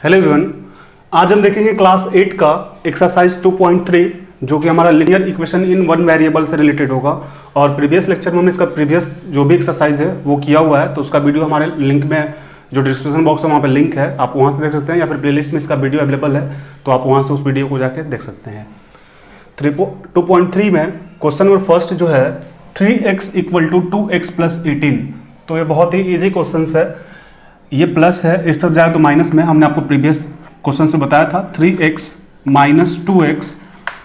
Hello everyone आज हम देखेंगे क्लास एट का एक्सरसाइज 2.3 जो कि हमारा linear equation in one variable से रिलेटेड होगा। और प्रीवियस लेक्चर में हमने इसका प्रीवियस जो भी एक्सरसाइज है, वो किया हुआ है तो उसका वीडियो हमारे लिंक में, जो डिस्क्रिप्शन बॉक्स है, वहाँ पर लिंक है। आप वहाँ से देख सकते हैं, या फिर प्लेलिस्ट में इसका वीडियो अवेलेबल है तो आप वहाँ से उस वीडियो को जाके देख सकते हैं। थ्री टू पॉइंट थ्री में क्वेश्चन नंबर फ़र्स्ट जो है three X equal to two X plus eighteen तो ये बहुत ही ईजी क्वेश्चन है। ये प्लस है, इस तरफ़ जाए तो माइनस में, हमने आपको प्रीवियस क्वेश्चन में बताया था three X minus two X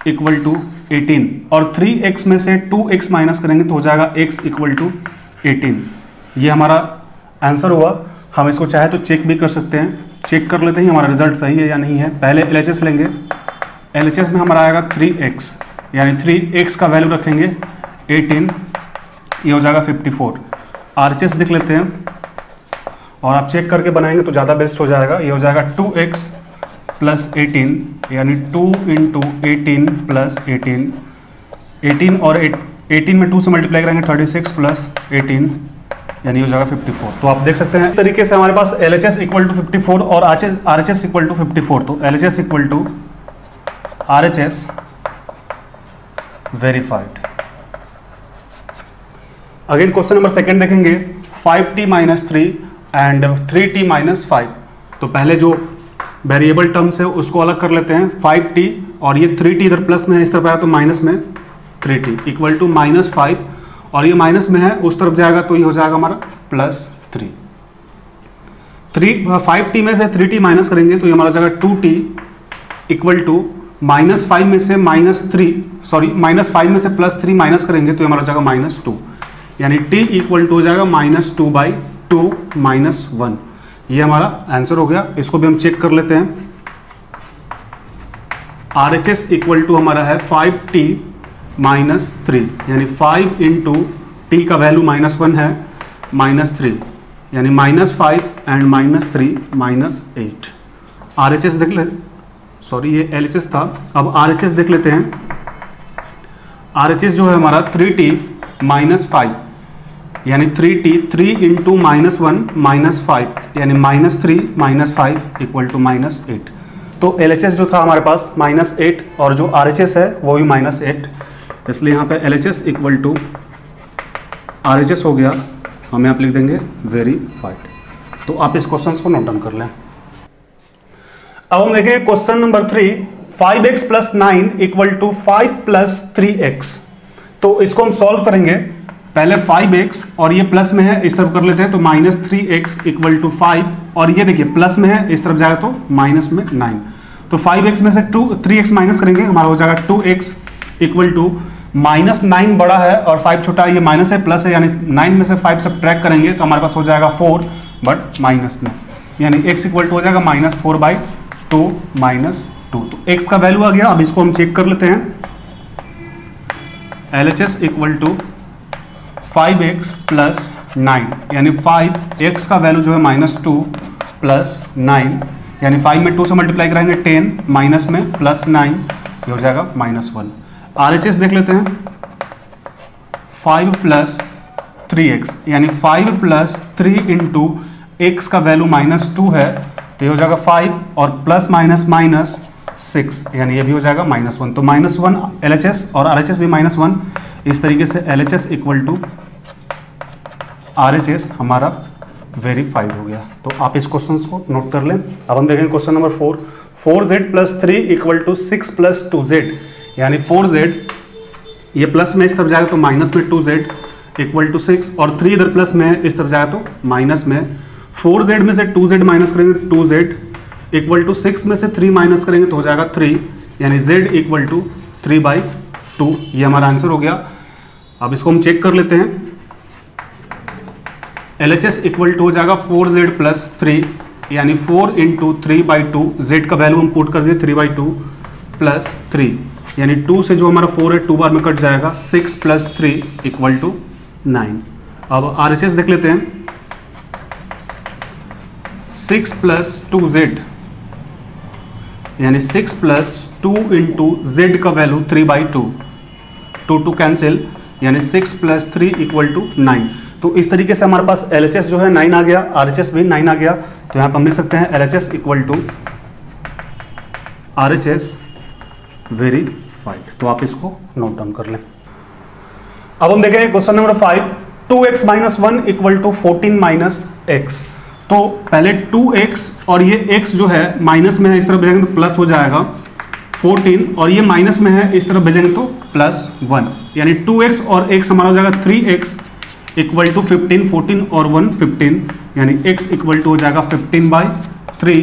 equal to eighteen और थ्री एक्स में से टू एक्स माइनस करेंगे तो हो जाएगा एक्स इक्वल टू एटीन ये हमारा आंसर हुआ। हम इसको चाहे तो चेक भी कर सकते हैं। चेक कर लेते हैं, हमारा रिज़ल्ट सही है या नहीं है। पहले एलएचएस लेंगे। एल में हमारा आएगा थ्री एक्स यानी थ्री एक्स का वैल्यू रखेंगे एटीन ये हो जाएगा फिफ्टी फोर आर देख लेते हैं। और आप चेक करके बनाएँगे तो ज़्यादा बेस्ट हो जाएगा। ये हो जाएगा टू एक्स प्लस एटीन यानी two into eighteen plus eighteen eighteen और एटीन में टू से मल्टीप्लाई करेंगे थर्टी सिक्स प्लस एटीन यानी हो जाएगा फिफ्टी फोर तो आप देख सकते हैं, इस तरीके से हमारे पास L H S equal to fifty four और R H S equal to fifty four तो L H S equal to R H S verified again question number second देखेंगे। Five T minus three and three T minus five तो पहले जो variable terms है, उसको अलग कर लेते हैं। फाइव टी और ये थ्री टी इधर प्लस में है, इस तरफ़ आया तो माइनस में three T equal to minus five और ये माइनस में है, उस तरफ़ जाएगा तो ये हो जाएगा हमारा plus three three five T में से थ्री टी माइनस करेंगे तो ये हमारा जाएगा two T equal to minus five में से minus three sorry minus five में से प्लस थ्री माइनस करेंगे तो ये हमारा जाएगा माइनस टू यानी टी इक्वल टू हो जाएगा minus two by two minus one. ये हमारा आंसर हो गया। इसको भी हम चेक कर लेते हैं। R H S equal to हमारा है फाइव टी माइनस थ्री। यानी फाइव इंटू टी का वैल्यू माइनस वन है, माइनस थ्री। यानी minus five and minus three minus eight. R H S देख ले। सॉरी, ये एल एच एस था। अब आर एच एस देख लेते हैं। आर एच एस जो है हमारा थ्री टी माइनस फाइव। यानी three T three into minus one minus five यानी minus three minus five equal to minus eight तो एल एच एस जो था हमारे पास माइनस एट और जो आर एच एस है, वो भी माइनस एट इसलिए यहाँ पे L H S equal to R H S हो गया। हम यहाँ पे लिख देंगे वेरी वेरीफाइड तो आप इस क्वेश्चन को नोट डाउन कर लें। अब हम देखेंगे question number three five X plus nine equal to five plus three X तो इसको हम सॉल्व करेंगे। पहले 5x और ये प्लस में है, इस तरफ़ कर लेते हैं तो minus three X equal to five और ये देखिए प्लस में है, इस तरफ़ जाएगा तो माइनस में नाइन तो 5x में से टू थ्री एक्स माइनस करेंगे, हमारा हो जाएगा two X equal to minus nine बड़ा है और फाइव छोटा है, ये माइनस है प्लस है, यानी नाइन में से फाइव सब ट्रैक करेंगे तो हमारे पास हो जाएगा फोर बट माइनस में. यानी एक्स इक्वल टू हो जाएगा minus four by two minus two तो एक्स का वैल्यू आ गया, अब इसको हम चेक कर लेते हैं. L H S equal to five X plus nine यानी फाइव एक्स का वैल्यू जो है माइनस टू प्लस नाइन यानी फाइव में टू से मल्टीप्लाई कराएँगे टेन माइनस में प्लस नाइन ये हो जाएगा minus one R H S देख लेते हैं. फाइव प्लस थ्री एक्स यानी five plus three into X का वैल्यू माइनस टू है तो ये हो जाएगा फाइव और प्लस माइनस माइनस सिक्स यानी ये भी हो जाएगा माइनस वन तो minus one L H S और आर एच एस भी माइनस वन इस तरीके से L H S equal to R H S हमारा वेरीफाइड हो गया। तो आप इस क्वेश्चन को नोट कर लें। अब हम देखेंगे question number four four Z plus three equal to six plus two Z यानी फोर जेड ये प्लस में इस तरफ़ जाएगा तो माइनस में two Z equal to six और थ्री इधर प्लस में इस तरफ़ जाएगा तो माइनस में। फोर जेड में से टू जेड माइनस करेंगे two Z equal to six में से थ्री माइनस करेंगे तो हो जाएगा थ्री यानी Z equal to three by two, ये हमारा आंसर हो गया। अब इसको हम चेक कर लेते हैं। L H S equal to हो जाएगा फोर जेड प्लस थ्री यानी four into three by two Z का वैल्यू हम पुट कर दिए three by two plus three यानी टू से जो हमारा फोर है टू बार में कट जाएगा। Six plus three equal to nine अब आर एच एस देख लेते हैं। सिक्स प्लस टू जेड यानी six plus two into Z का value three by two two two cancel, यानी six plus three equal to nine. तो इस तरीके से हमारे पास एलएचएस जो है नाइन आ गया आर भी नाइन आ गया। तो यहाँ पर हम लिख सकते हैं L H S equal to R H S verified. तो आप इसको नोट डाउन कर लें। अब हम देखेंगे question number five, two X minus one equal to fourteen minus X. तो पहले टू एक्स और ये एक्स जो है माइनस में है, इस तरफ़ तो प्लस हो जाएगा। फोर्टीन और ये माइनस में है, इस तरफ़ भेजेंगे तो प्लस वन। यानी टू एक्स और एक्स हमारा हो जाएगा three X equal to fifteen, fourteen और वन फिफ्टीन। यानी एक्स इक्वल टू हो जाएगा fifteen by three,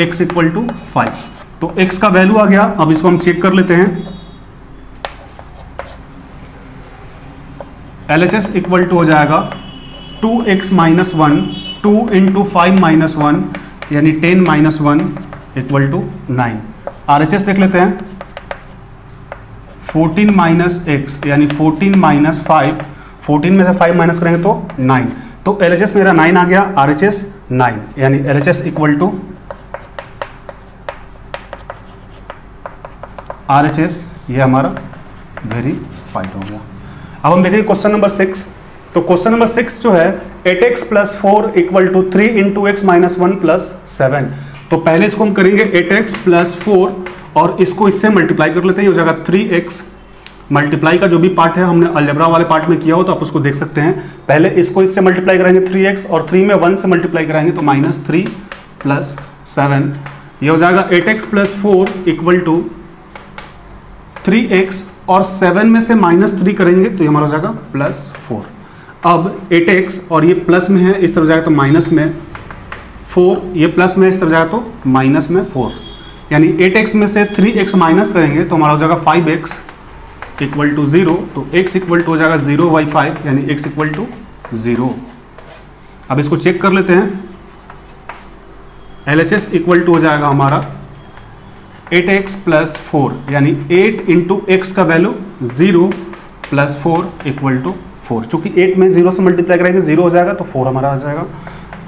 X equal to five. तो एक्स का वैल्यू आ गया, अब इसको हम चेक कर लेते हैं। L H S equal to हो जाएगा two X minus one, two into five minus one, यानी ten minus one equal two nine. R H S देख लेते हैं। फोर्टीन माइनस एक्स, यानी फोर्टीन माइनस फाइव, फोर्टीन में से फाइव माइनस करेंगे तो नाइन। तो एस मेरा नाइन आ गया आर एच एस नाइन, यानी L H S equal to R H S ये हमारा वेरीफाइड हो गया। अब हम देखेंगे क्वेश्चन नंबर सिक्स। तो क्वेश्चन नंबर सिक्स जो है, eight X plus four equal to three into X minus one plus seven. तो पहले इसको हम करेंगे एट एक्स प्लस फोर और इसको इससे मल्टीप्लाई कर लेते हैं, ये हो जाएगा थ्री एक्स मल्टीप्लाई का जो भी पार्ट है, हमने अलजबरा वाले पार्ट में किया हो तो आप उसको देख सकते हैं। पहले इसको इससे मल्टीप्लाई कराएँगे थ्री एक्स और थ्री में वन से मल्टीप्लाई कराएँगे तो माइनस थ्री प्लस सेवन ये हो जाएगा eight X plus four equal to three X और सेवन में से माइनस थ्री करेंगे तो ये हमारा हो जाएगा प्लस फोर अब एट एक्स और ये प्लस में है, इस तरफ़ जाएगा तो माइनस में फोर ये प्लस में इस तरफ़ जाएगा तो माइनस में फोर यानी एट एक्स में से थ्री एक्स माइनस करेंगे तो हमारा हो जाएगा five X equal to zero तो एक्स इक्वल टू हो जाएगा ज़ीरो बाई फाइव, यानी एक्स इक्वल टू ज़ीरो। अब इसको चेक कर लेते हैं। L H S equal to हो जाएगा हमारा एट एक्स प्लस फोर, यानी एट इंटू एक्स का value zero plus four equal to four. चूँकि एट में ज़ीरो से मल्टीप्लाई करेंगे, ज़ीरो हो जाएगा तो फोर हमारा आ जाएगा।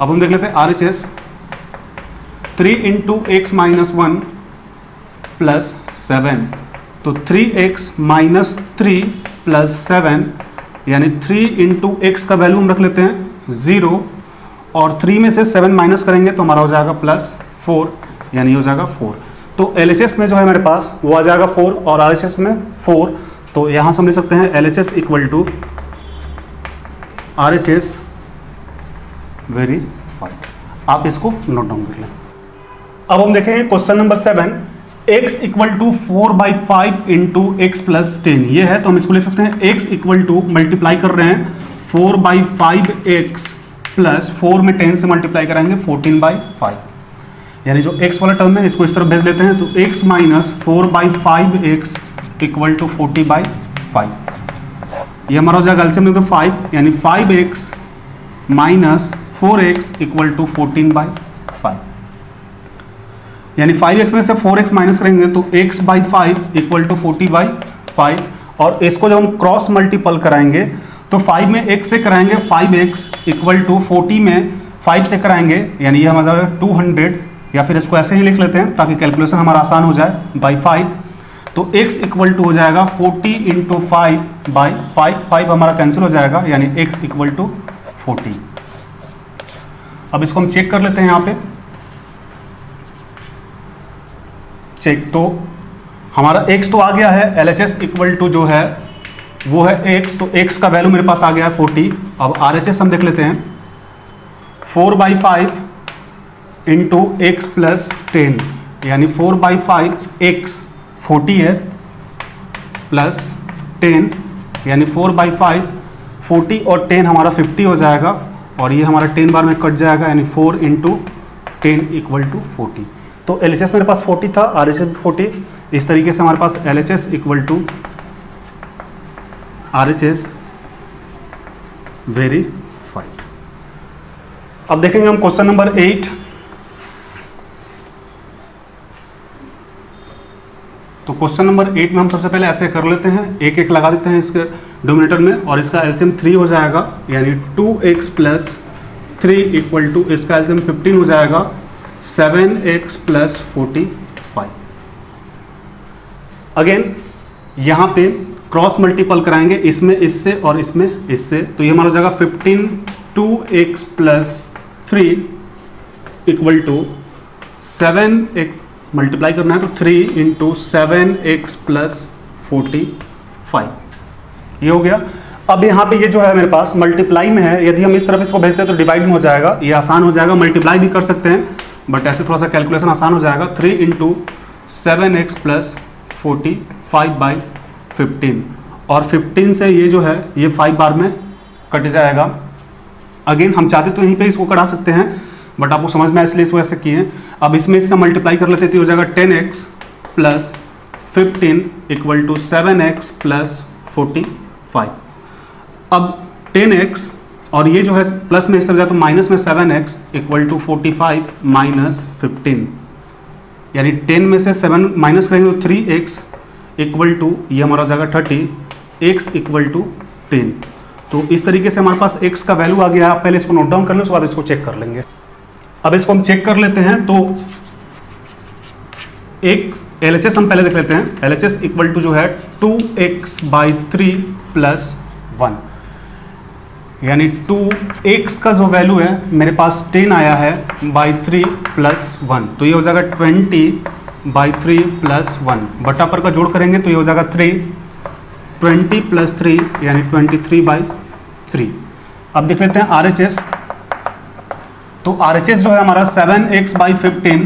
अब हम देख लेते हैं R H S three into X minus one plus seven. तो three X minus three plus seven, यानी थ्री इंटू एक्स का वैल्यू हम रख लेते हैं, ज़ीरो। और थ्री में से सेवन माइनस करेंगे तो हमारा हो जाएगा प्लस फोर, यानी हो जाएगा फोर। तो एलएचएस में जो है मेरे पास, वो आ जाएगा फोर और आरएचएस में फोर। तो यहाँ से हम लिख सकते हैं L H S equal to R H S verified. आप इसको नोट डाउन कर लें। अब हम देखेंगे question number seven, x equal to four by five into X plus ten. ये है तो हम इसको ले सकते हैं, x इक्वल टू मल्टीप्लाई कर रहे हैं, four by five X plus four में टेन से मल्टीप्लाई कराएँगे, फोर्टीन बाई फाइव। यानी जो x वाला टर्म है, इसको इस तरफ़ भेज लेते हैं तो x minus four by five X equal to forty by five. ये हमारा हो जाएगा एल्सियम फाइव, यानी five X minus four X equal to fourteen by यानी फाइव एक्स में से फोर एक्स माइनस करेंगे तो X by five equal to forty by five और इसको जब हम क्रॉस मल्टीपल कराएँगे तो फाइव में एक्स से कराएँगे five X equal to forty में फाइव से कराएँगे, यानी ये हमारा टू हंड्रेड या फिर इसको ऐसे ही लिख लेते हैं ताकि कैलकुलेशन हमारा आसान हो जाए बाई फाइव तो x इक्वल टू हो जाएगा 40 into five by five five हमारा कैंसिल हो जाएगा, यानी x इक्वल टू फोर्टी अब इसको हम चेक कर लेते हैं यहाँ पे. चेक तो हमारा एक्स तो आ गया है L H S equal to जो है, वो है एक्स तो एक्स का वैल्यू मेरे पास आ गया है 40 अब आर एच एस हम देख लेते हैं. Four by five into X plus ten यानी four by five X forty है प्लस टेन यानी फोर बाई फाइव फोर्टी और टेन हमारा फिफ्टी हो जाएगा, और ये हमारा टेन बार में कट जाएगा, यानी four into ten equal to forty तो एलएचएस मेरे पास फोर्टी था आर एच एस फोर्टी इस तरीके से हमारे पास L H S equal to R H S verified अब देखेंगे हम क्वेश्चन नंबर एट तो क्वेश्चन नंबर एट में हम सबसे पहले ऐसे कर लेते हैं, एक एक लगा देते हैं इसके डोमिनेटर में और इसका एल्सियम थ्री हो जाएगा, यानी two X plus three equal to इसका एल्सियम फिफ्टीन हो जाएगा. Seven X plus forty five again यहाँ पे क्रॉस मल्टीपल कराएँगे, इसमें इससे और इसमें इससे। तो ये हमारा हो जाएगा fifteen two X plus three equal to seven X multiply करना है तो three into seven X plus forty five ये हो गया। अब यहाँ पे ये जो है मेरे पास मल्टीप्लाई में है, यदि हम इस तरफ़ इसको भेजते हैं तो डिवाइड में हो जाएगा। ये आसान हो जाएगा मल्टीप्लाई भी कर सकते हैं। बट ऐसे थोड़ा सा कैलकुलेशन आसान हो जाएगा। Three into seven X plus forty five by fifteen और फिफ्टीन से ये जो है, ये फाइव बार में कट जाएगा। अगेन हम चाहते तो यहीं पे इसको कटा सकते हैं बट आपको समझ में इसलिए इस वजह से किए अब इसमें इससे मल्टीप्लाई कर लेते तो हो जाएगा ten X plus fifteen equal to seven X plus forty five अब टेन एक्स और ये जो है प्लस में इस तरह जाए तो माइनस में seven X equal to forty five minus fifteen यानी टेन में से सेवन माइनस करेंगे तो थ्री एक्स इक्वल टू ये हमारा हो जाएगा thirty X equal to ten तो इस तरीके से हमारे पास एक्स का वैल्यू आ गया आप पहले इसको नोट डाउन कर लें, उसके बाद इसको चेक कर लेंगे। अब इसको हम चेक कर लेते हैं तो एक एल हम पहले देख लेते हैं। L H S equal to जो है two X by three plus one यानी टू एक्स का जो वैल्यू है, मेरे पास टेन आया है बाई थ्री प्लस वन तो ये हो जाएगा twenty by three plus one बटा पर का जोड़ करेंगे तो ये हो जाएगा थ्री ट्वेंटी प्लस थ्री यानी ट्वेंटी थ्री बाई थ्री अब देख लेते हैं आर एच एस तो आर एच एस जो है हमारा seven X by fifteen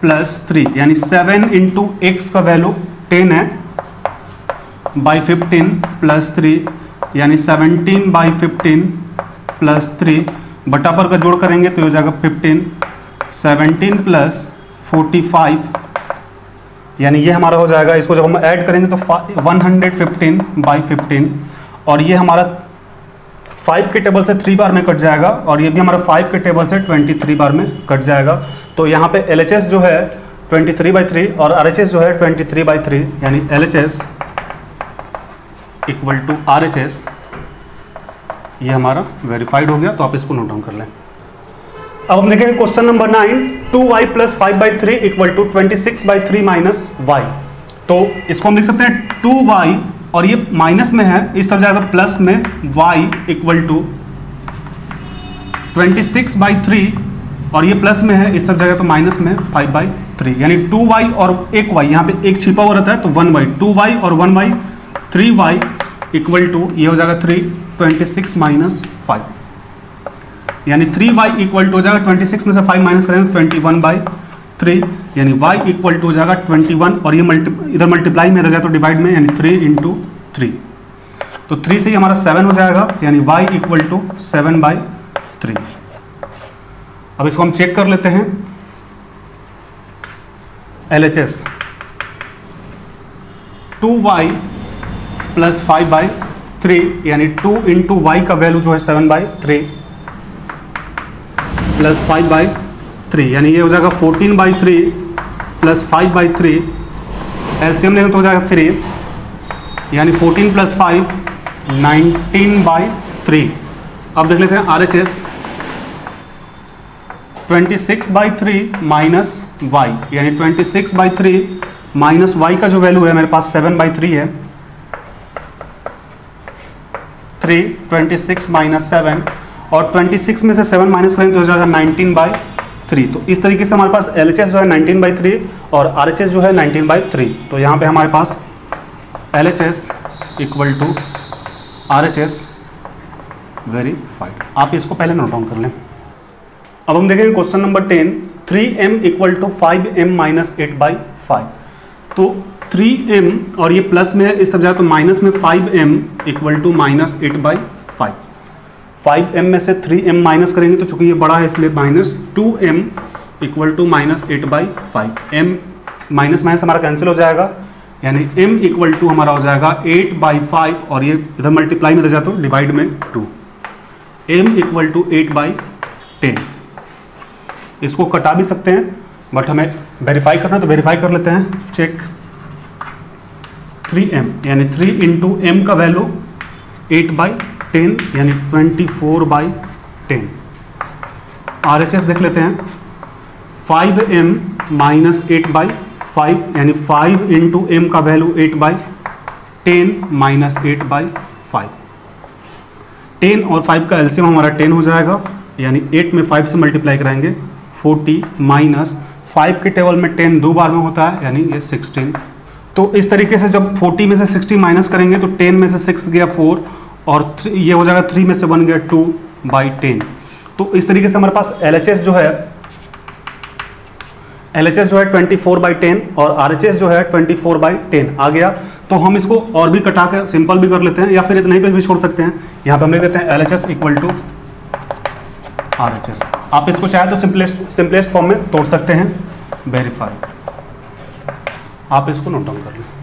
plus three यानी सेवन इंटू एक्स का वैल्यू टेन है बाई फिफ्टीन प्लस थ्री यानी 17 बाई फिफ्टीन प्लस थ्री बटा पर का जोड़ करेंगे तो हो जाएगा 15 17 प्लस 45 यानी ये हमारा हो जाएगा, इसको जब हम ऐड करेंगे तो 115 बाई फिफ्टीन, और ये हमारा फाइव के टेबल से थ्री बार में कट जाएगा, और ये भी हमारा फाइव के टेबल से ट्वेंटी थ्री बार में कट जाएगा। तो यहाँ पे एलएचएस जो है ट्वेंटी थ्री बाई थ्री और आरएचएस जो है ट्वेंटी थ्री बाई थ्री, यानी LHS equal to R H S ये हमारा वेरीफाइड हो गया तो आप इसको नोट डाउन कर लें। अब हम देखेंगे question number nine two Y plus five by three equal to twenty six by three minus Y तो इसको हम लिख सकते हैं टू वाई और ये माइनस में है, इस तरह जाएगा प्लस में Y equal to twenty six by three और ये प्लस में है, इस तरफ़ जाएगा तो माइनस में फाइव बाई थ्री यानी टू वाई और एक वाई यहाँ पे एक छिपा हुआ रहता है तो वन वाई टू वाई और one Y three Y equal to ये हो जाएगा three twenty six minus five यानी थ्री वाई इक्वल टू हो जाएगा ट्वेंटी सिक्स में से फाइव माइनस करेंगे ट्वेंटी वन बाई थ्री यानी वाई इक्वल टू हो जाएगा ट्वेंटी वन और ये मल्टी इधर मल्टीप्लाई में रह जाए तो डिवाइड में, यानी थ्री इंटू थ्री तो थ्री से ही हमारा सेवन हो जाएगा, यानी Y equal to seven by three अब इसको हम चेक कर लेते हैं. L H S two Y plus five by three यानी टू इंटू वाई का वैल्यू जो है seven by three plus five by three यानी ये हो जाएगा fourteen by three plus five by three LCM लेंगे तो हो जाएगा थ्री यानी fourteen plus five nineteen by three अब देख लेते हैं R H S twenty six by three minus Y यानी twenty six by three minus Y का जो वैल्यू है, मेरे पास सेवन बाई थ्री है. Three twenty six minus seven और ट्वेंटी सिक्स में से सेवन माइनस करेंगे तो हो जाएगा नाइनटीन बाई थ्री तो इस तरीके से हमारे पास एलएचएस जो है नाइनटीन बाई थ्री और आरएचएस जो है नाइनटीन बाई थ्री तो यहाँ पे हमारे पास L H S equal to R H S verified आप इसको पहले नोट डाउन कर लें। अब हम देखेंगे question number ten three M equal to five M minus eight by five तो थ्री एम और ये प्लस में इस तरफ़ जाए तो माइनस में five M equal to minus eight by five five M में से थ्री एम माइनस करेंगे तो चूँकि ये बड़ा है, इसलिए minus two M equal to minus eight by five M minus minus हमारा कैंसिल हो जाएगा। यानी m इक्वल टू हमारा हो जाएगा एट बाई फाइव और ये इधर मल्टीप्लाई में जाता हूँ डिवाइड में two m equal to eight by ten इसको कटा भी सकते हैं बट हमें वेरीफाई करना तो वेरीफाई कर लेते हैं चेक थ्री एम यानी थ्री इंटू एम का वैल्यू एट बाई टेन यानी twenty four by ten R H S देख लेते हैं। Five M minus eight by five यानी फाइव इंटू एम का value eight by ten minus eight by five ten और five का LCM हमारा ten हो जाएगा, यानी एट में फाइव से मल्टीप्लाई कराएँगे फोर्टी माइनस फाइव के टेबल में टेन दो बार में होता है, यानी ये सिक्सटीन तो इस तरीके से जब फोर्टी में से सिक्सटी माइनस करेंगे तो टेन में से सिक्स गया फोर और ये हो जाएगा थ्री में से वन गया टू बाई टेन। तो इस तरीके से हमारे पास एलएचएस जो है, एलएचएस जो है ट्वेंटी फोर बाई टेन और आरएचएस जो है ट्वेंटी फोर बाई टेन आ गया। तो हम इसको और भी कटा के सिंपल भी कर लेते हैं या फिर इतने पे भी छोड़ सकते हैं। यहाँ पे हम लिख देते हैं L H S equal to R H S आप इसको चाहे तो सिंपलेस्ट सिंपलेस्ट फॉर्म में तोड़ सकते हैं, वेरीफाई। आप इसको नोट डाउन कर लें